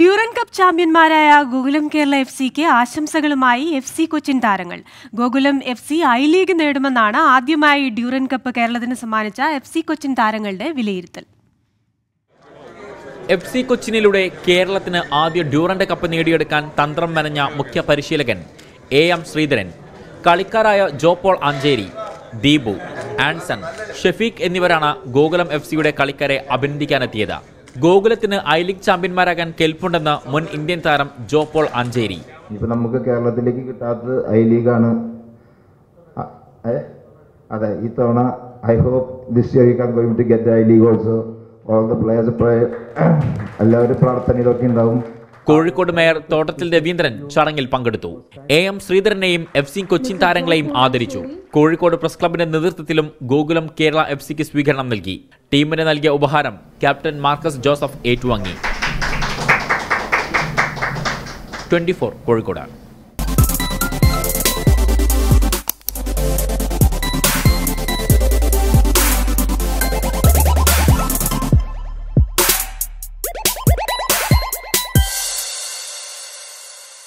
Durand cup ചാമ്പ്യന്മാരായ Gokulam Kerala F സിക്ക് ആശംസകളുമായി F C Cochin താരങ്ങൾ. Gokulam F C I league നേടുമെന്നാണ് ആദ്യമായി ഡ്യൂറൻ കപ്പ് കേരളത്തിന് സമ്മാനിച്ച എഫ് സി കൊച്ചിൻ താരങ്ങളുടെ വിലയിരുത്തൽ. എഫ് സി കൊച്ചിനിലൂടെ കേരളത്തിന് ആദ്യ ഡ്യൂറന്റ് കപ്പ് നേടിയെടുക്കാൻ തന്ത്രം മെനഞ്ഞ മുഖ്യ പരിശീലകൻ എ എം ശ്രീധരൻ കളിക്കാരായ ജോപോൾ അഞ്ചേരി ദീപു ആൻസൺ ഷെഫീഖ് എന്നിവരാണ് ഗോകുലം എഫ് സിയുടെ കളിക്കാരെ അഭിനന്ദിക്കാനെത്തിയത്. ഗോകുലത്തിന് ഐ ലീഗ് ചാമ്പ്യന്മാരാകാൻ കെൽപ്പുണ്ടെന്ന് മുൻ ഇന്ത്യൻ താരം ജോപോൾ അഞ്ചേരി ഇപ്പൊ നമുക്ക് കേരളത്തിലേക്ക് കിട്ടാത്തത് ഐ ലീഗാണ്. അതെ ഈ തവണ I hope this year you can going to get I league also. All the players എല്ലാവരും പ്രാർത്ഥനയിലൊക്കെ ഉണ്ടാവും. കോഴിക്കോട് മേയർ തോട്ടത്തിൽ രവീന്ദ്രൻ ചടങ്ങിൽ പങ്കെടുത്തു. എ എം ശ്രീധരനെയും എഫ് സി കൊച്ചിൻ താരങ്ങളെയും ആദരിച്ചു. കോഴിക്കോട് പ്രസ് ക്ലബിന്റെ നേതൃത്വത്തിലും ഗോകുലം കേരള എഫ് സിക്ക് സ്വീകരണം നൽകി. ടീമിന് നൽകിയ ഉപഹാരം ക്യാപ്റ്റൻ മാർക്കസ് ജോസഫ് ഏറ്റുവാങ്ങി. ട്വന്റി കോഴിക്കോട്.